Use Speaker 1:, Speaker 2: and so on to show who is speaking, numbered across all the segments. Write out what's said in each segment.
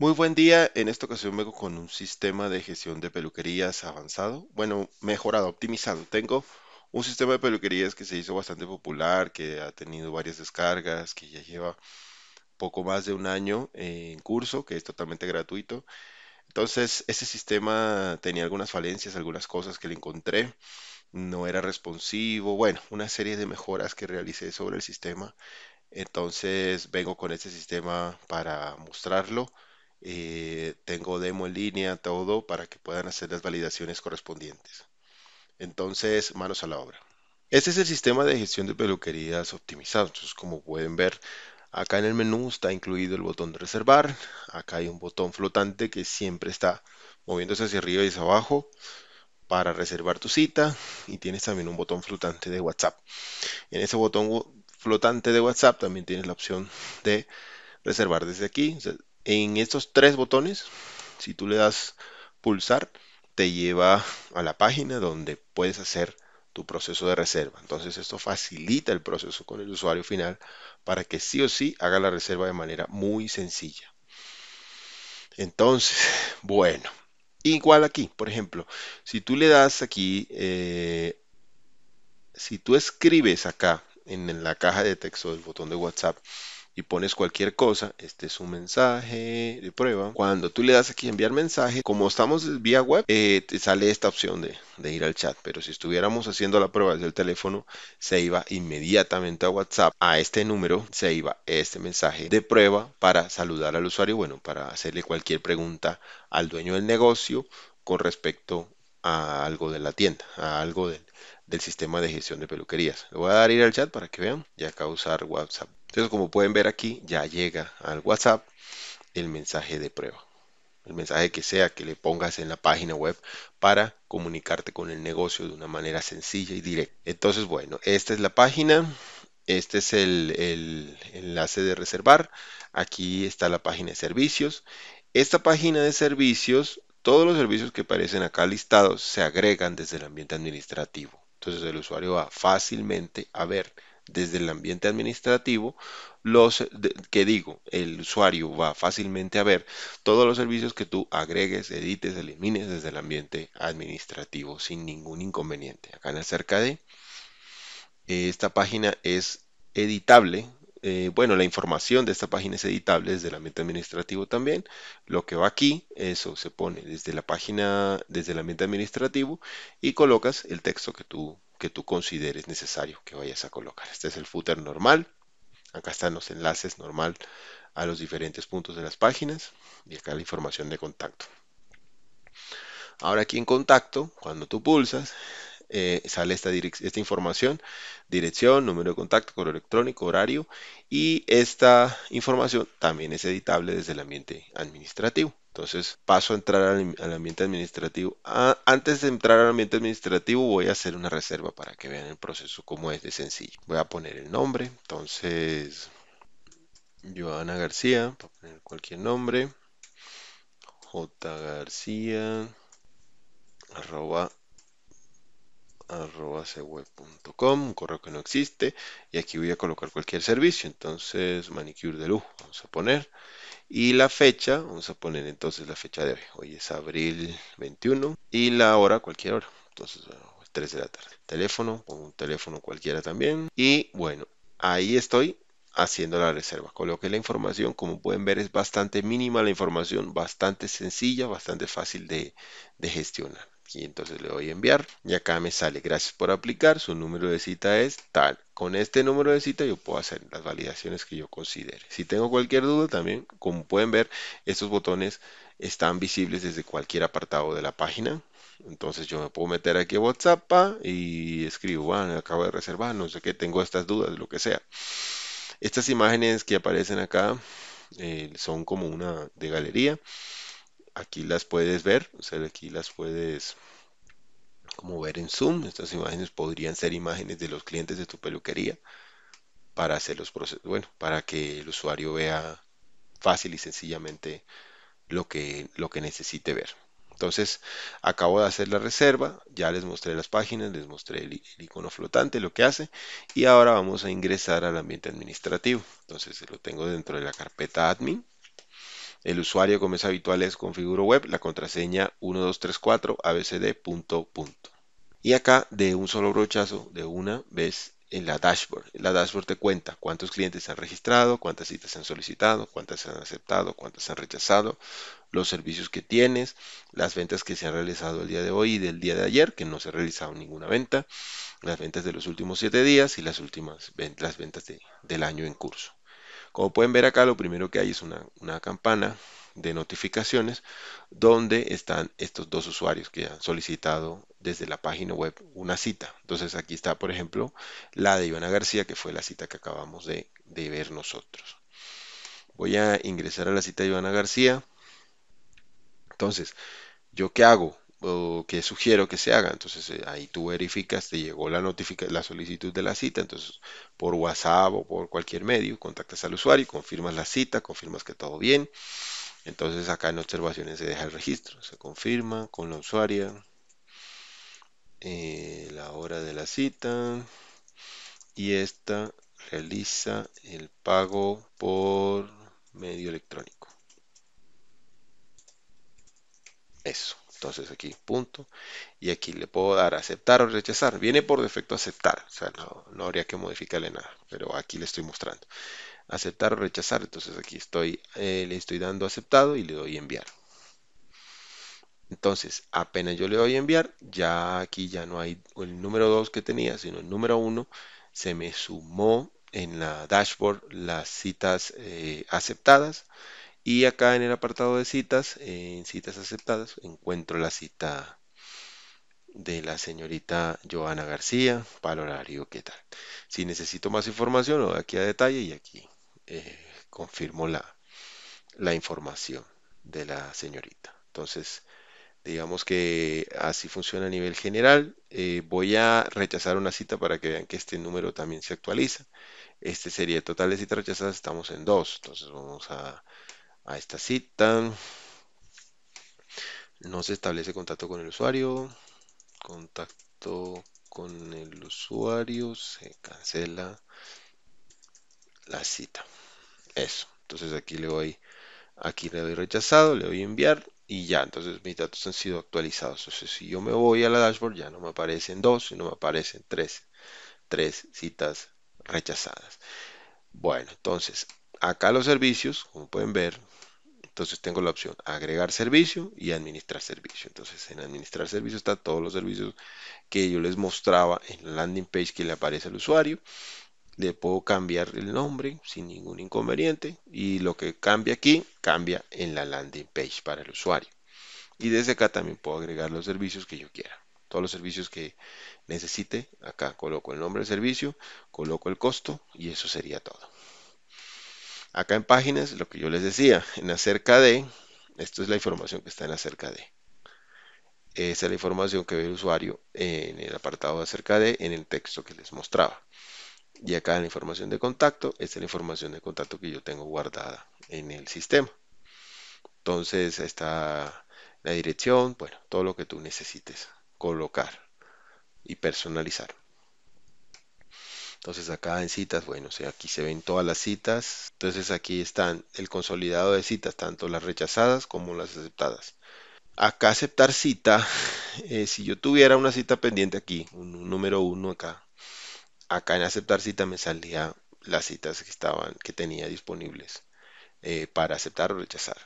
Speaker 1: Muy buen día, en esta ocasión vengo con un sistema de gestión de peluquerías avanzado, bueno, mejorado, optimizado. Tengo un sistema de peluquerías que se hizo bastante popular, que ha tenido varias descargas, que ya lleva poco más de un año en curso, que es totalmente gratuito. Entonces, ese sistema tenía algunas falencias, algunas cosas que le encontré, no era responsivo, bueno, una serie de mejoras que realicé sobre el sistema. Entonces, vengo con este sistema para mostrarlo eh, tengo demo en línea, todo para que puedan hacer las validaciones correspondientes. Entonces, manos a la obra. Este es el sistema de gestión de peluquerías optimizado. Entonces, como pueden ver, acá en el menú está incluido el botón de reservar. Acá hay un botón flotante que siempre está moviéndose hacia arriba y hacia abajo para reservar tu cita. Y tienes también un botón flotante de WhatsApp. En ese botón flotante de WhatsApp también tienes la opción de reservar desde aquí. En estos tres botones, si tú le das pulsar, te lleva a la página donde puedes hacer tu proceso de reserva. Entonces esto facilita el proceso con el usuario final para que sí o sí haga la reserva de manera muy sencilla. Entonces, bueno, igual aquí, por ejemplo, si tú le das aquí, eh, si tú escribes acá en la caja de texto del botón de WhatsApp, y pones cualquier cosa, este es un mensaje de prueba. Cuando tú le das aquí enviar mensaje, como estamos vía web, eh, te sale esta opción de, de, ir al chat. Pero si estuviéramos haciendo la prueba desde el teléfono, se iba inmediatamente a WhatsApp. A este número se iba este mensaje de prueba para saludar al usuario, bueno, para hacerle cualquier pregunta al dueño del negocio con respecto a algo de la tienda, a algo del, del sistema de gestión de peluquerías. Le voy a dar ir al chat para que vean y acá usar WhatsApp. Entonces, como pueden ver aquí, ya llega al WhatsApp el mensaje de prueba. El mensaje que sea que le pongas en la página web para comunicarte con el negocio de una manera sencilla y directa. Entonces, bueno, esta es la página. Este es el, enlace de reservar. Aquí está la página de servicios. Esta página de servicios, todos los servicios que aparecen acá listados se agregan desde el ambiente administrativo. Entonces el usuario va fácilmente a ver desde el ambiente administrativo, los que digo, el usuario va fácilmente a ver todos los servicios que tú agregues, edites, elimines desde el ambiente administrativo sin ningún inconveniente. Acá en acerca de esta página es editable. Eh, bueno, la información de esta página es editable desde el ambiente administrativo también. Lo que va aquí, eso se pone desde la página, desde el ambiente administrativo y colocas el texto que tú que tú consideres necesario que vayas a colocar. Este es el footer normal. Acá están los enlaces normal a los diferentes puntos de las páginas y acá la información de contacto. Ahora aquí en contacto, cuando tú pulsas, eh, sale esta, información, dirección, número de contacto, correo electrónico, horario y esta información también es editable desde el ambiente administrativo. Entonces paso a entrar al, ambiente administrativo. Antes de entrar al ambiente administrativo voy a hacer una reserva para que vean el proceso como es de sencillo. Voy a poner el nombre. Entonces, Joana García, poner cualquier nombre. J García arroba cweb.com, un correo que no existe, y aquí voy a colocar cualquier servicio, entonces manicure de lujo, vamos a poner, y la fecha, vamos a poner entonces la fecha de hoy, hoy es abril 21, y la hora, cualquier hora, entonces 3 de la tarde, teléfono, pongo un teléfono cualquiera también, y bueno, ahí estoy haciendo la reserva. Coloqué la información, como pueden ver es bastante mínima la información, bastante sencilla, bastante fácil de, de gestionar y entonces le doy a enviar. Y acá me sale gracias por aplicar su número de cita es tal. Con este número de cita yo puedo hacer las validaciones que yo considere. Si tengo cualquier duda también como pueden ver estos botones están visibles desde cualquier apartado de la página. Entonces yo me puedo meter aquí a WhatsApp y escribo bueno, acabo de reservar no sé qué tengo estas dudas lo que sea. Estas imágenes que aparecen acá eh, son como una de galería aquí las puedes ver, o sea, aquí las puedes como ver en Zoom. Estas imágenes podrían ser imágenes de los clientes de tu peluquería para hacer los procesos, bueno, para que el usuario vea fácil y sencillamente lo que, lo que necesite ver. Entonces, acabo de hacer la reserva, ya les mostré las páginas, les mostré el, el, icono flotante, lo que hace, y ahora vamos a ingresar al ambiente administrativo. Entonces, lo tengo dentro de la carpeta admin El usuario, como es habitual, es configuro web, la contraseña 1234 abcd. Y acá de un solo brochazo, de una vez en la dashboard. La dashboard te cuenta cuántos clientes se han registrado, cuántas citas se han solicitado, cuántas se han aceptado, cuántas se han rechazado, los servicios que tienes, las ventas que se han realizado el día de hoy y del día de ayer, que no se ha realizado ninguna venta, las ventas de los últimos siete días y las últimas las ventas del año en curso. Como pueden ver acá, lo primero que hay es una, campana de notificaciones donde están estos dos usuarios que han solicitado desde la página web una cita. Entonces aquí está, por ejemplo, la de Ivana García, que fue la cita que acabamos de, de ver nosotros. Voy a ingresar a la cita de Ivana García. Entonces, ¿yo qué hago? Que sugiero que se haga. Entonces eh, ahí tú verificas, te llegó la la solicitud de la cita, entonces por WhatsApp o por cualquier medio contactas al usuario, confirmas la cita, confirmas que todo bien. Entonces acá en observaciones se deja el registro, se confirma con la usuaria eh, la hora de la cita y esta realiza el pago por medio electrónico. Eso. Entonces aquí punto y aquí le puedo dar aceptar o rechazar. Viene por defecto aceptar, o sea, no, habría que modificarle nada, pero aquí le estoy mostrando. Aceptar o rechazar, entonces aquí estoy, eh, le estoy dando aceptado y le doy enviar. Entonces, apenas yo le doy enviar, ya aquí ya no hay el número 2 que tenía, sino el número 1 se me sumó en la dashboard las citas eh, aceptadas y acá en el apartado de citas, en citas aceptadas, encuentro la cita de la señorita Joana García para horario qué tal. Si necesito más información, lo doy aquí a detalle y aquí eh, confirmo la, la información de la señorita. Entonces, digamos que así funciona a nivel general. Eh, voy a rechazar una cita para que vean que este número también se actualiza. Este sería total de citas rechazadas, estamos en 2. Entonces vamos a a esta cita. No se establece contacto con el usuario. Contacto con el usuario. Se cancela la cita. Eso. Entonces aquí le doy, aquí le doy rechazado, le doy enviar y ya. Entonces mis datos han sido actualizados. Entonces si yo me voy a la dashboard ya no me aparecen dos, sino me aparecen tres. Tres citas rechazadas. Bueno, entonces acá los servicios, como pueden ver, entonces tengo la opción agregar servicio y administrar servicio. Entonces en administrar servicio están todos los servicios que yo les mostraba en la landing page que le aparece al usuario. Le puedo cambiar el nombre sin ningún inconveniente y lo que cambia aquí cambia en la landing page para el usuario. Y desde acá también puedo agregar los servicios que yo quiera. Todos los servicios que necesite, acá coloco el nombre del servicio, coloco el costo y eso sería todo. Acá en páginas, lo que yo les decía, en acerca de, esto es la información que está en acerca de. Esa es la información que ve el usuario en el apartado de acerca de, en el texto que les mostraba. Y acá en la información de contacto, esta es la información de contacto que yo tengo guardada en el sistema. Entonces está la dirección, bueno, todo lo que tú necesites colocar y personalizar. Entonces acá en citas, bueno, aquí se ven todas las citas. Entonces aquí están el consolidado de citas, tanto las rechazadas como las aceptadas. Acá aceptar cita, eh, si yo tuviera una cita pendiente aquí, un, número uno acá, acá en aceptar cita me salía las citas que estaban, que tenía disponibles eh, para aceptar o rechazar.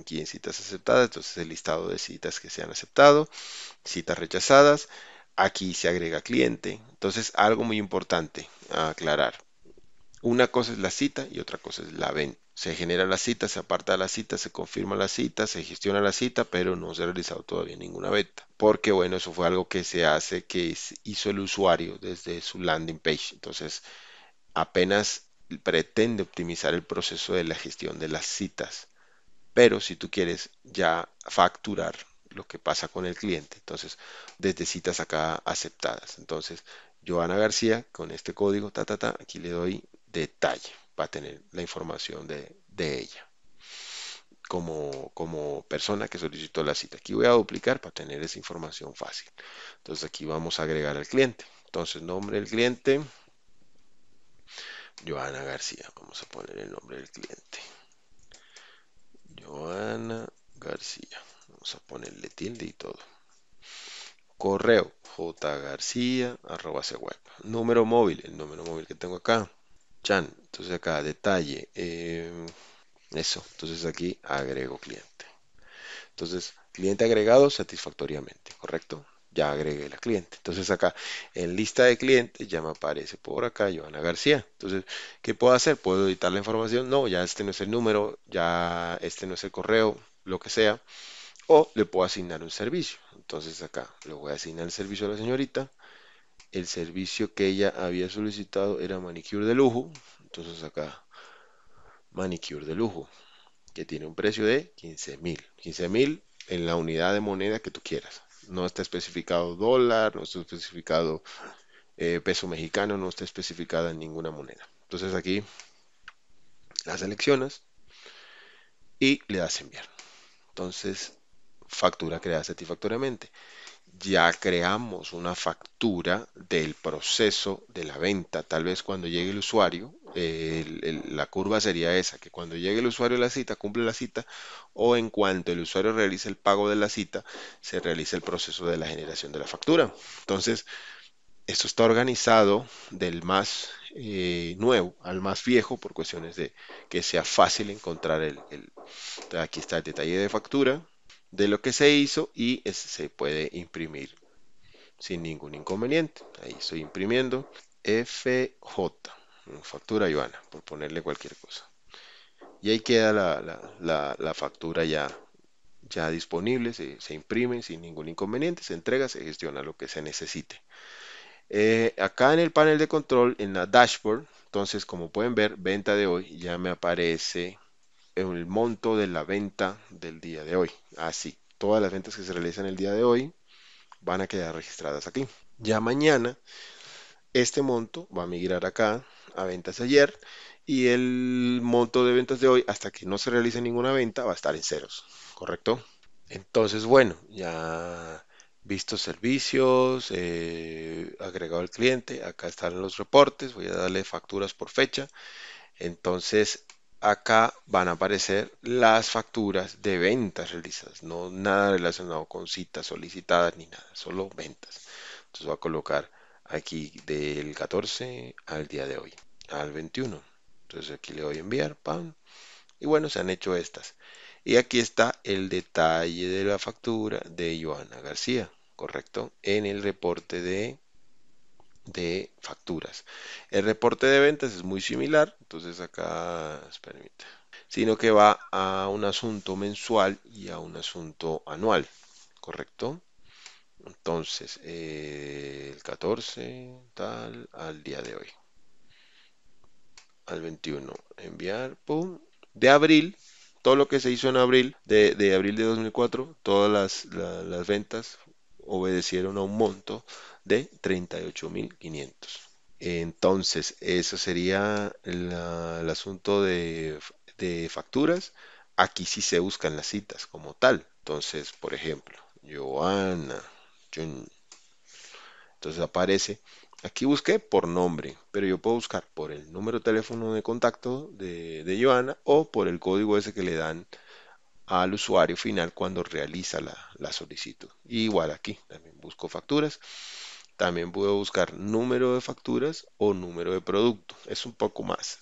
Speaker 1: Aquí en citas aceptadas, entonces el listado de citas que se han aceptado, citas rechazadas, aquí se agrega cliente. Entonces, algo muy importante a aclarar. Una cosa es la cita y otra cosa es la venta. Se genera la cita, se aparta la cita, se confirma la cita, se gestiona la cita, pero no se ha realizado todavía ninguna venta. Porque bueno, eso fue algo que se hace, que hizo el usuario desde su landing page. Entonces, apenas pretende optimizar el proceso de la gestión de las citas. Pero si tú quieres ya facturar lo que pasa con el cliente. Entonces, desde citas acá aceptadas. Entonces, Joana García, con este código, ta, ta, ta, aquí le doy detalle para tener la información de, ella. Como, como persona que solicitó la cita. Aquí voy a duplicar para tener esa información fácil. Entonces aquí vamos a agregar al cliente. Entonces nombre del cliente, Joana García. Vamos a poner el nombre del cliente. Joana García. Vamos a ponerle tilde y todo. Correo jgarcía arroba web. Número móvil, el número móvil que tengo acá. Chan. Entonces acá detalle. eh, eso. Entonces aquí agrego cliente. Entonces, cliente agregado satisfactoriamente, ¿correcto? Ya agregué la cliente. Entonces acá en lista de clientes ya me aparece por acá Joana García. Entonces, ¿qué puedo hacer? ¿Puedo editar la información? No, ya este no es el número, ya este no es el correo, lo que sea. O le puedo asignar un servicio. Entonces acá le voy a asignar el servicio a la señorita. El servicio que ella había solicitado era manicure de lujo. Entonces acá, manicure de lujo que tiene un precio de 15 mil. 15 mil en la unidad de moneda que tú quieras. No está especificado dólar, no está especificado eh, peso mexicano, no está especificada en ninguna moneda. Entonces aquí la seleccionas y le das enviar. Entonces, factura creada satisfactoriamente ya creamos una factura del proceso de la venta. Tal vez cuando llegue el usuario, la curva sería esa, que cuando llegue el usuario a la cita, cumple la cita, o en cuanto el usuario realice el pago de la cita, se realiza el proceso de la generación de la factura. Entonces, esto está organizado del más eh, nuevo al más viejo por cuestiones de que sea fácil encontrar el, el- aquí está el detalle de factura de lo que se hizo y se puede imprimir sin ningún inconveniente. Ahí estoy imprimiendo FJ, factura Ivana, por ponerle cualquier cosa. Y ahí queda la, la- la- la factura ya, ya disponible, se, se imprime sin ningún inconveniente, se entrega, se gestiona lo que se necesite. Eh, acá en el panel de control, en la dashboard, entonces como pueden ver, venta de hoy, ya me aparece el monto de la venta del día de hoy. Así, todas las ventas que se realizan el día de hoy van a quedar registradas aquí. Ya mañana este monto va a migrar acá a ventas de ayer y el monto de ventas de hoy hasta que no se realice ninguna venta va a estar en ceros, ¿correcto? Entonces, bueno, ya visto servicios, eh, agregado el cliente, acá están los reportes, voy a darle facturas por fecha. Entonces, acá van a aparecer las facturas de ventas realizadas, no nada relacionado con citas solicitadas ni nada, solo ventas. Entonces voy a colocar aquí del 14 al día de hoy, al 21. Entonces aquí le doy enviar, pam, y bueno, se han hecho estas. Y aquí está el detalle de la factura de Joana García, ¿correcto? En el reporte de de facturas. El reporte de ventas es muy similar, entonces acá, espérame, sino que va a un asunto mensual y a un asunto anual, ¿correcto? Entonces, eh, el 14, tal, al día de hoy, al 21, enviar, pum, de abril, todo lo que se hizo en abril, de, de abril de 2004, todas las, la- las ventas obedecieron a un monto de 38.500. Entonces, eso sería el asunto de, de facturas. Aquí sí se buscan las citas como tal. Entonces, por ejemplo, Joana, entonces aparece, aquí busqué por nombre, pero yo puedo buscar por el número de teléfono de contacto de, de Joana o por el código ese que le dan al usuario final cuando realiza la, la solicitud. Igual aquí, también busco facturas. También puedo buscar número de facturas o número de producto. Es un poco más,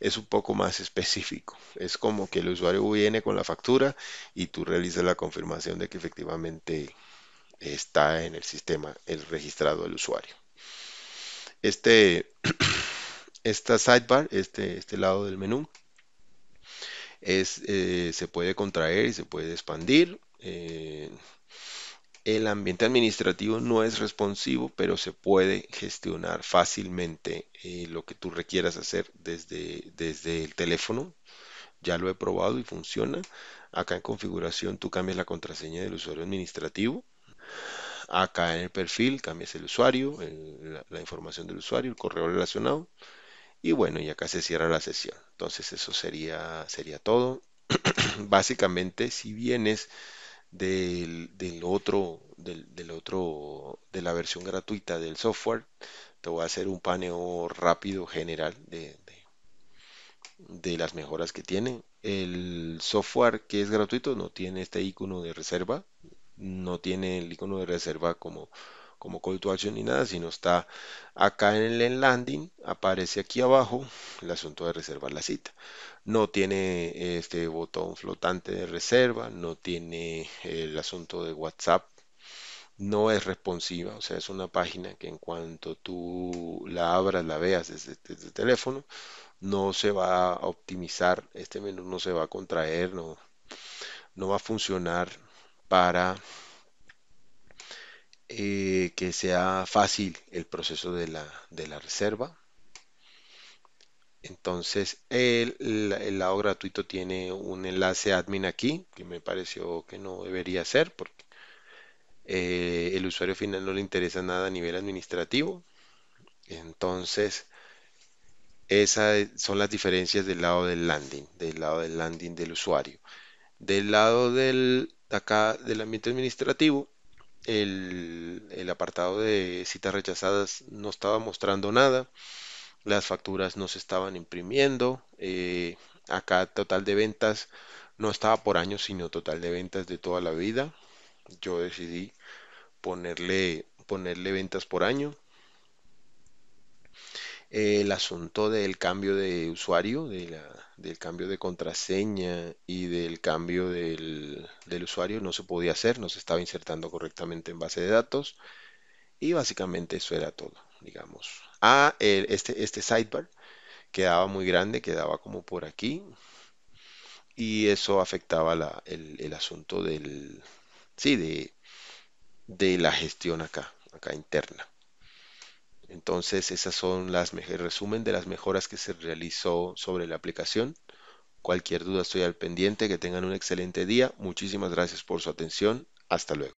Speaker 1: es un poco más específico. Es como que el usuario viene con la factura y tú realizas la confirmación de que efectivamente está en el sistema el registrado del usuario. Este, esta sidebar, este, este lado del menú, es, eh, se puede contraer y se puede expandir. Eh, el ambiente administrativo no es responsivo, pero se puede gestionar fácilmente eh, lo que tú requieras hacer desde, desde el teléfono. Ya lo he probado y funciona. Acá en configuración tú cambias la contraseña del usuario administrativo. Acá en el perfil cambias el usuario, la, la información del usuario, el correo relacionado. Y bueno, y acá se cierra la sesión. Entonces eso sería, sería todo. Básicamente, si vienes del, otro, del, otro, de la versión gratuita del software, te voy a hacer un paneo rápido general de, de- de las mejoras que tiene. El software que es gratuito no tiene este icono de reserva, no tiene el icono de reserva como, como call to action ni nada, sino está acá en el landing, aparece aquí abajo el asunto de reservar la cita. No tiene este botón flotante de reserva, no tiene el asunto de WhatsApp, no es responsiva, o sea, es una página que en cuanto tú la abras, la veas desde, desde el teléfono, no se va a optimizar, este menú no se va a contraer, no, no va a funcionar para eh, que sea fácil el proceso de la, reserva. Entonces, el, lado gratuito tiene un enlace admin aquí, que me pareció que no debería ser, porque eh, el usuario final no le interesa nada a nivel administrativo. Entonces, esas son las diferencias del lado del landing, del lado del landing del usuario. Del lado del, de acá del ambiente administrativo, el, apartado de citas rechazadas no estaba mostrando nada, las facturas no se estaban imprimiendo, eh, acá total de ventas no estaba por año, sino total de ventas de toda la vida. Yo decidí ponerle, ponerle ventas por año. El asunto del cambio de usuario, del cambio de contraseña y del cambio del, usuario no se podía hacer, no se estaba insertando correctamente en base de datos y básicamente eso era todo, digamos. Ah, este, este sidebar quedaba muy grande, quedaba como por aquí y eso afectaba el asunto del, sí, de, de la gestión acá, acá interna. Entonces, esas son las el resumen de las mejoras que se realizó sobre la aplicación. Cualquier duda estoy al pendiente. Que tengan un excelente día. Muchísimas gracias por su atención. Hasta luego.